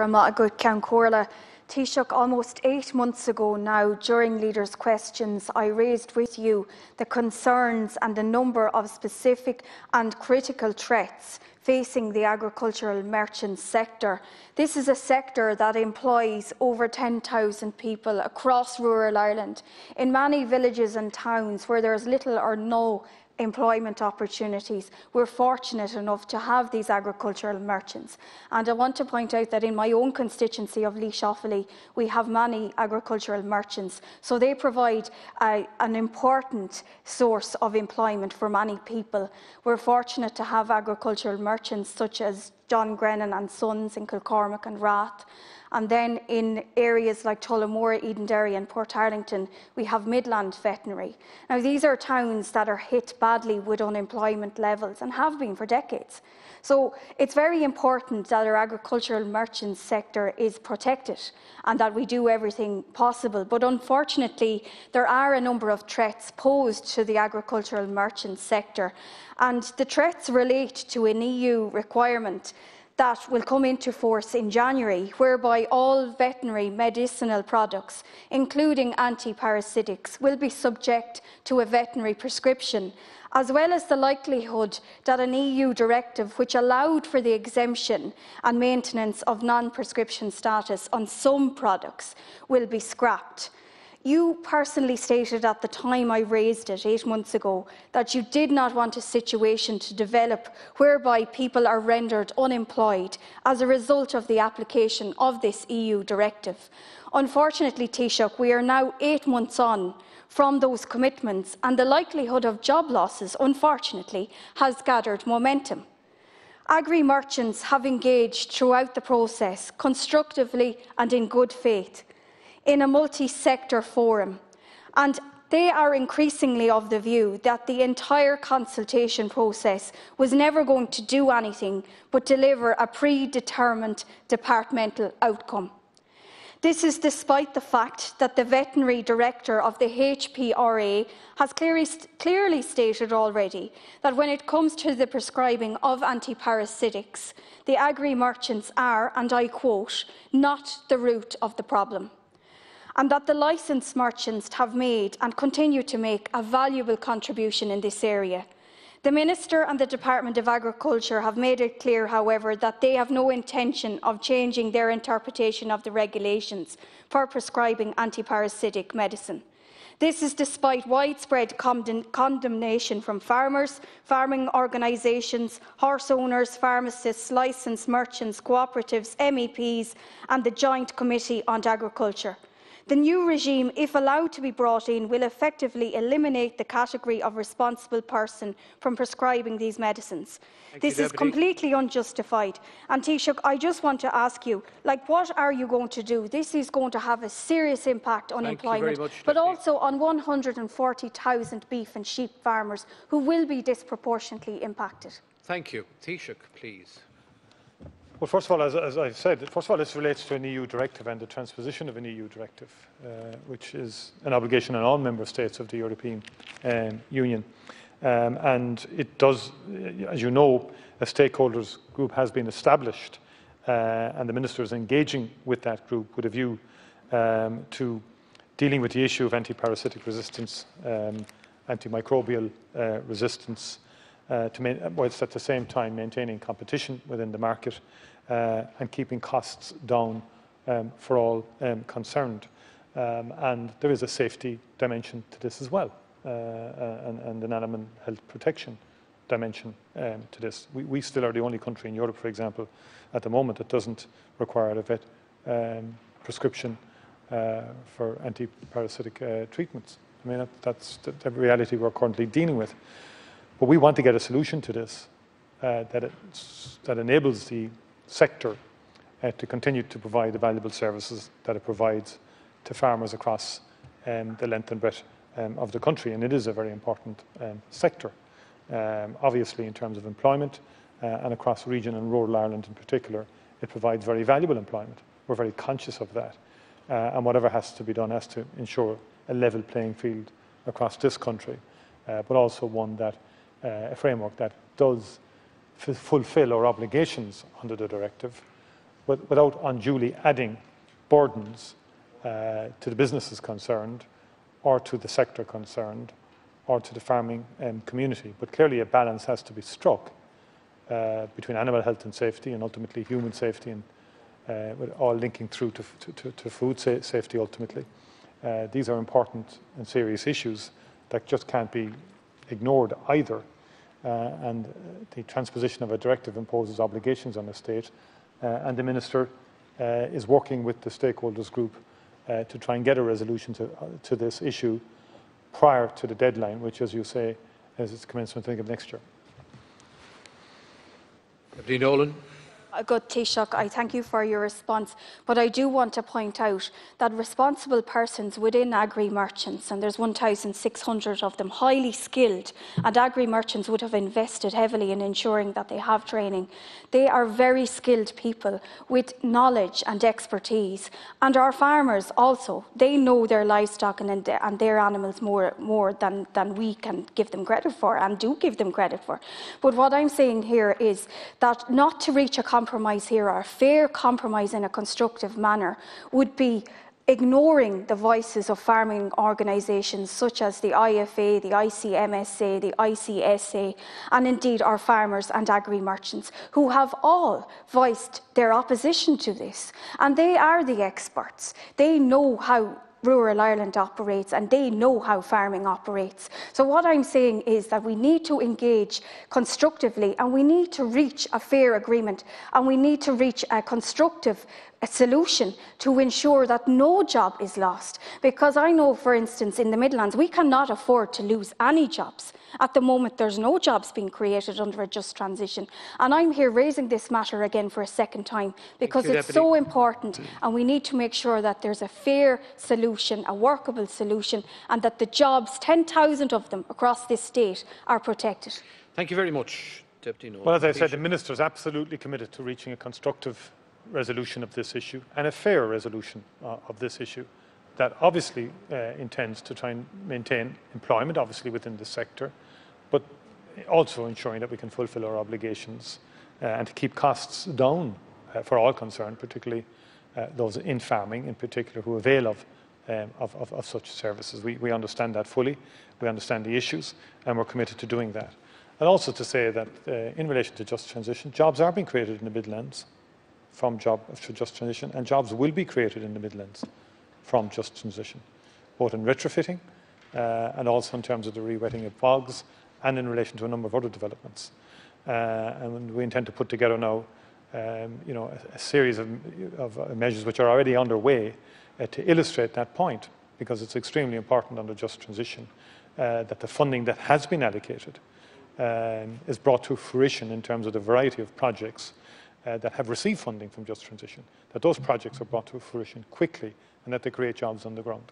Garama Good Corla. Taoiseach, almost eight months ago now, during Leaders' Questions, I raised with you the concerns and the number of specific and critical threats facing the agricultural merchant sector. This is a sector that employs over 10,000 people across rural Ireland, in many villages and towns where there is little or no employment opportunities. We're fortunate enough to have these agricultural merchants. And I want to point out that in my own constituency of Offaly, we have many agricultural merchants. So they provide uh, an important source of employment for many people. We're fortunate to have agricultural merchants such as John Grennan and Sons in Kilcormac and Rath. And then in areas like Tullamore, Edenderry and Portarlington, we have Midland Veterinary. Now, these are towns that are hit badly with unemployment levels and have been for decades. So it's very important that our agricultural merchant sector is protected and that we do everything possible. But unfortunately, there are a number of threats posed to the agricultural merchant sector. And the threats relate to an EU requirement that will come into force in January, whereby all veterinary medicinal products, including antiparasitics, will be subject to a veterinary prescription, as well as the likelihood that an EU directive which allowed for the exemption and maintenance of non-prescription status on some products will be scrapped. You personally stated at the time I raised it eight months ago that you did not want a situation to develop whereby people are rendered unemployed as a result of the application of this EU directive. Unfortunately, Taoiseach, we are now eight months on from those commitments and the likelihood of job losses, unfortunately, has gathered momentum. Agri merchants have engaged throughout the process constructively and in good faith in a multi-sector forum. And they are increasingly of the view that the entire consultation process was never going to do anything but deliver a predetermined departmental outcome. This is despite the fact that the veterinary director of the HPRA has clearly, clearly, stated already that when it comes to the prescribing of antiparasitics, the agri merchants are, and I quote, not the root of the problem and that the licensed merchants have made and continue to make a valuable contribution in this area. The Minister and the Department of Agriculture have made it clear, however, that they have no intention of changing their interpretation of the regulations for prescribing antiparasitic medicine. This is despite widespread condemnation from farmers, farming organisations, horse owners, pharmacists, licensed merchants, cooperatives, MEPs and the Joint Committee on Agriculture. The new regime, if allowed to be brought in, will effectively eliminate the category of responsible person from prescribing these medicines. Thank this you, is completely unjustified. And Taoiseach, I just want to ask you, like, what are you going to do? This is going to have a serious impact on Thank employment, much, but also on 140,000 beef and sheep farmers who will be disproportionately impacted. Thank you. Taoiseach, please. Well, first of all, as, as I've said, first of all, this relates to an EU directive and the transposition of an EU directive, uh, which is an obligation on all member states of the European um, Union. Um, and it does, as you know, a stakeholders group has been established uh, and the minister is engaging with that group with a view um, to dealing with the issue of antiparasitic resistance, um, antimicrobial uh, resistance, uh, to whilst at the same time maintaining competition within the market uh, and keeping costs down um, for all um, concerned. Um, and there is a safety dimension to this as well, uh, uh, and, and, an animal health protection dimension um, to this. We, we, still are the only country in Europe, for example, at the moment that doesn't require a vet um, prescription uh, for anti-parasitic uh, treatments. I mean, that, that's the, the, reality we're currently dealing with. But we want to get a solution to this uh, that, that enables the sector uh, to continue to provide the valuable services that it provides to farmers across um, the length and breadth um, of the country. And it is a very important um, sector, um, obviously in terms of employment uh, and across region and rural Ireland in particular. It provides very valuable employment. We're very conscious of that. Uh, and whatever has to be done has to ensure a level playing field across this country, uh, but also one that, a framework that does fulfil our obligations under the directive, with, without unduly adding burdens uh, to the businesses concerned or to the sector concerned or to the farming um, community. But clearly a balance has to be struck uh, between animal health and safety and ultimately human safety and uh, all linking through to, to, to food sa safety ultimately. Uh, these are important and serious issues that just can't be ignored either. Uh, and the transposition of a directive imposes obligations on the state, uh, and the minister uh, is working with the stakeholders group to try and get a resolution to, to this issue prior to the deadline, which, as you say, is its commencement I think, of next year. Deputy Nolan. Uh, Good Taoiseach, I thank you for your response, but I do want to point out that responsible persons within agri-merchants, and there's 1,600 of them, highly skilled, and agri-merchants would have invested heavily in ensuring that they have training. They are very skilled people with knowledge and expertise, and our farmers also, they know their livestock and, and their animals more, more than, than we can give them credit for, and do give them credit for. But what I'm saying here is that not to reach a compromise here, or a fair compromise in a constructive manner, would be ignoring the voices of farming organisations such as the IFA, the ICMSA, the ICSA, and indeed our farmers and agri merchants, who have all voiced their opposition to this. And they are the experts. They know how rural Ireland operates and they know how farming operates. So, what I'm saying is that we need to engage constructively and we need to reach a fair agreement and we need to reach a constructive a solution to ensure that no job is lost. Because I know, for instance, in the Midlands, we cannot afford to lose any jobs. At the moment, there's no jobs being created under a just transition. And I'm here raising this matter again for a second time because you, it's Deputy. so important and we need to make sure that there's a fair solution, a workable solution, and that the jobs, 10,000 of them across this state, are protected. Thank you very much, Deputy Nolan. Well, as I said, the Minister is absolutely committed to reaching a constructive resolution of this issue and a fair resolution uh, of this issue that obviously uh, intends to try and maintain employment, obviously within the sector, but also ensuring that we can fulfil our obligations uh, and to keep costs down uh, for all concerned, particularly uh, those in farming in particular who avail of, um, of, of, of such services. We, we understand that fully, we understand the issues, and we're committed to doing that. And also to say that uh, in relation to just transition, jobs are being created in the Midlands from job to just transition, and jobs will be created in the Midlands from just transition, both in retrofitting uh, and also in terms of the rewetting of bogs and in relation to a number of other developments. Uh, and we intend to put together now, um, you know, a, a series of, of uh, measures which are already underway uh, to illustrate that point, because it's extremely important under just transition uh, that the funding that has been allocated um, is brought to fruition in terms of the variety of projects uh, that have received funding from Just Transition, that those projects are brought to fruition quickly and that they create jobs on the ground.